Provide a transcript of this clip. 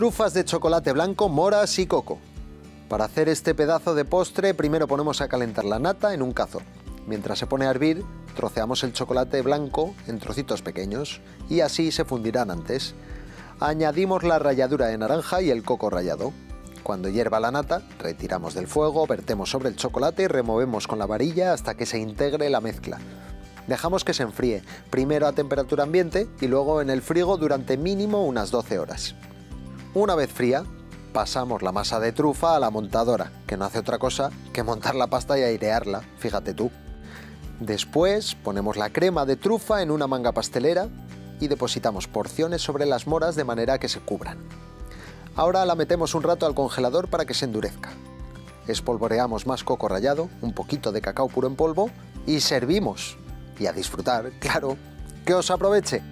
Trufas de chocolate blanco, moras y coco. Para hacer este pedazo de postre, primero ponemos a calentar la nata en un cazo. Mientras se pone a hervir, troceamos el chocolate blanco en trocitos pequeños y así se fundirán antes. Añadimos la ralladura de naranja y el coco rallado. Cuando hierva la nata, retiramos del fuego, vertemos sobre el chocolate y removemos con la varilla hasta que se integre la mezcla. Dejamos que se enfríe, primero a temperatura ambiente y luego en el frigo durante mínimo unas 12 horas. Una vez fría, pasamos la masa de trufa a la montadora, que no hace otra cosa que montar la pasta y airearla, fíjate tú. Después ponemos la crema de trufa en una manga pastelera y depositamos porciones sobre las moras de manera que se cubran. Ahora la metemos un rato al congelador para que se endurezca. Espolvoreamos más coco rallado, un poquito de cacao puro en polvo y servimos. Y a disfrutar, claro. Que os aproveche.